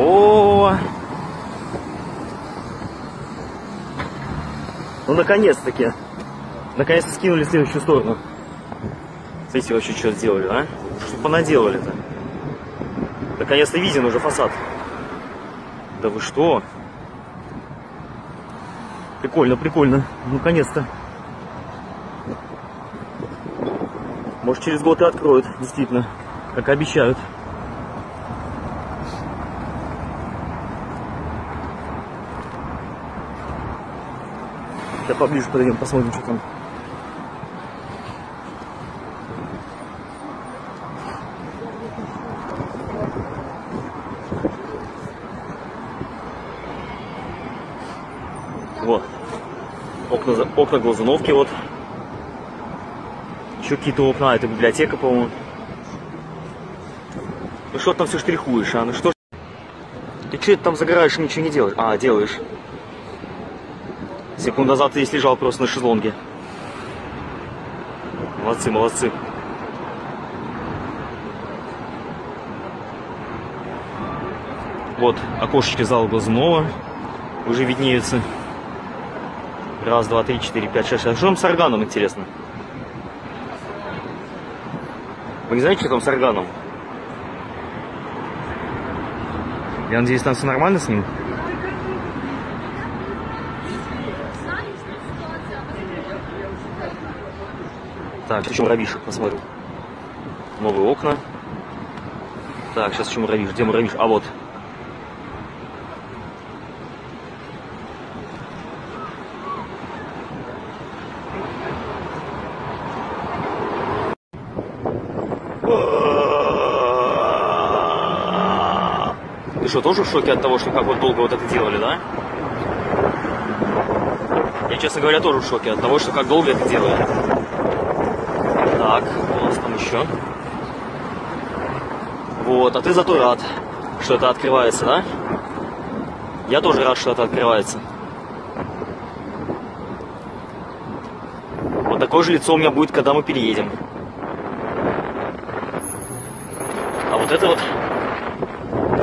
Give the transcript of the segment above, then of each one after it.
О, ну наконец-таки, наконец-то скинули в следующую сторону. Смотрите, вообще что сделали, а? Что понаделали-то? Наконец-то виден уже фасад. Да вы что? Прикольно, прикольно. Наконец-то. Может через год и откроют, действительно, как обещают. Сейчас поближе подойдем, посмотрим, что там. Вот. Окна, окна глазуновки вот. Еще какие-то окна. Это библиотека, по-моему. Ну что там все штрихуешь, а? Ну что Ты что это там загораешь и ничего не делаешь? А, делаешь. Секунду назад здесь лежал просто на шезлонге. Молодцы, молодцы. Вот окошечки зала Глазунова уже виднеются. Раз, два, три, четыре, пять, шесть. А что там с органом, интересно? Вы не знаете, что там с органом? Я надеюсь, там все нормально с ним? Так, еще муравьишек посмотрим. Новые окна. Так, сейчас еще муравьиш. Где муравьиш? А вот. Ты что, тоже в шоке от того, что как вот долго вот это делали, да? Я, честно говоря, тоже в шоке от того, что как долго это делали. Так, у нас там еще. Вот, а ты зато рад, что это открывается, да? Я тоже рад, что это открывается. Вот такое же лицо у меня будет, когда мы переедем. А вот это вот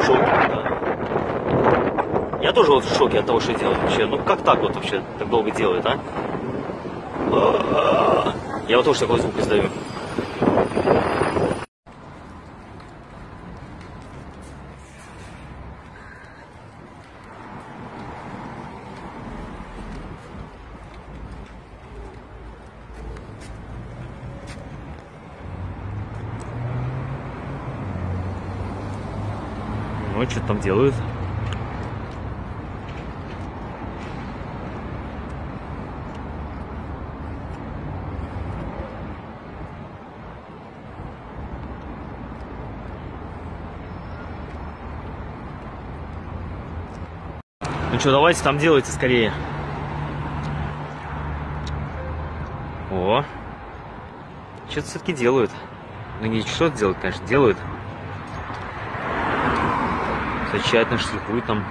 да. Я тоже вот в шоке от того, что делают вообще. Ну как так вот вообще так долго делают, а? Я вот тоже такой звук издаю. Ну, что там делают? Ну что, давайте там делайте скорее. О, что-то все-таки делают. Ну не что-то делают, конечно, делают. Все тщательно шлифуют там.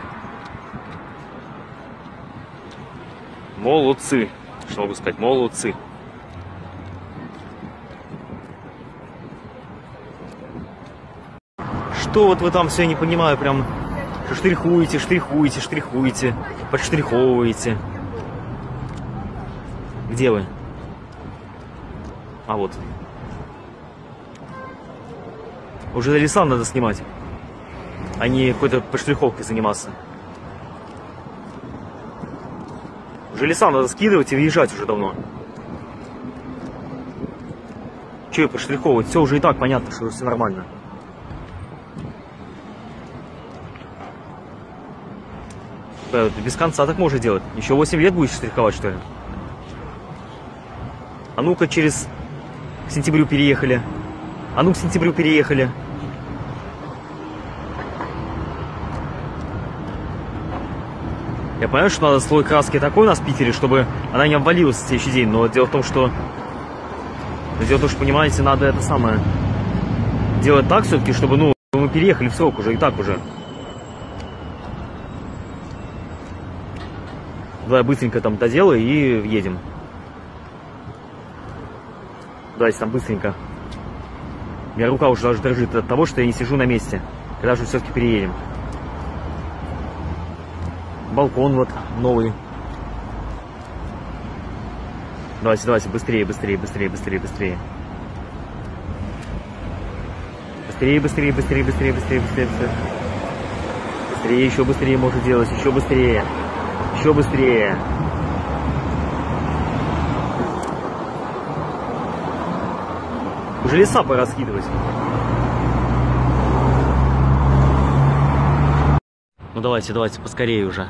Молодцы. Что могу сказать? Молодцы. Что вот вы там все, не понимаю, прям штрихуете, штрихуете, штрихуете, подштриховываете. Где вы? А вот. Уже леса надо снимать, а не какой-то подштриховкой заниматься. Уже леса надо скидывать и въезжать уже давно. Че подштриховывать? Все уже и так понятно, что все нормально. Без конца так можно делать. Еще 8 лет будешь штриховать, что ли? А ну-ка через к сентябрю переехали. А ну к сентябрю переехали. Я понимаю, что надо слой краски такой у нас в Питере, чтобы она не обвалилась в следующий день. Но дело в том, что... Дело в том, что, понимаете, надо это самое... Делать так все-таки, чтобы, ну, мы переехали в срок уже, и так уже. Давай быстренько там доделай и едем. Давайте там быстренько. У меня рука уже даже дрожит от того, что я не сижу на месте. Когда же все-таки переедем. Балкон вот новый. Давайте, давайте, быстрее, быстрее, быстрее, быстрее, быстрее. Быстрее, быстрее, быстрее, быстрее, быстрее, быстрее, быстрее. Быстрее, еще быстрее можно делать, еще быстрее. Еще быстрее. Уже леса пора. Ну давайте, давайте, поскорее уже.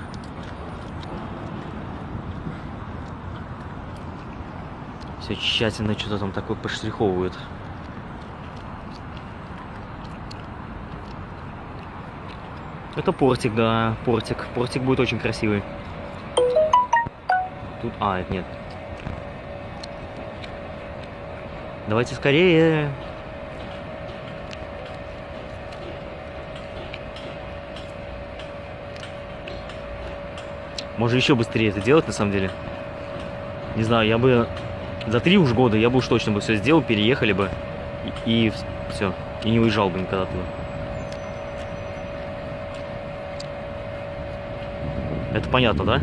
Все тщательно что-то там такое поштриховывают. Это портик, да, портик. Портик будет очень красивый. Тут, а, нет. Давайте скорее. Можно еще быстрее это делать, на самом деле. Не знаю, я бы за три уж года я бы уж точно бы все сделал, переехали бы и, и все, и не уезжал бы никогда туда. Это понятно, да?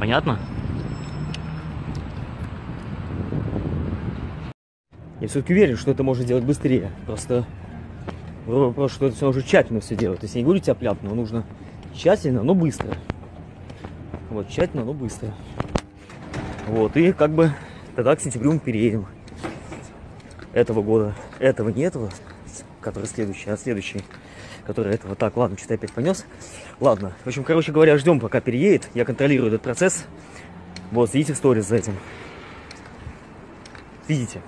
Понятно? Я все-таки уверен, что это можно делать быстрее. Просто вопрос, что это все нужно тщательно все делать. То есть я не говорю тяп но нужно тщательно, но быстро. Вот, тщательно, но быстро. Вот, и как бы тогда к сентябрю мы переедем. Этого года. Этого не этого, который следующий, а следующий, который этого. Так, ладно, что-то опять понес. Ладно, в общем, короче говоря, ждем, пока переедет. Я контролирую этот процесс. Вот, следите в сторис за этим. Видите?